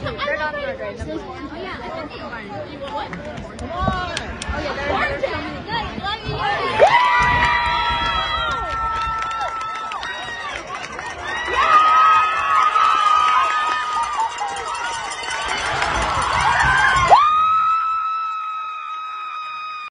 They're not in our grade. Oh yeah, I think. they are. What?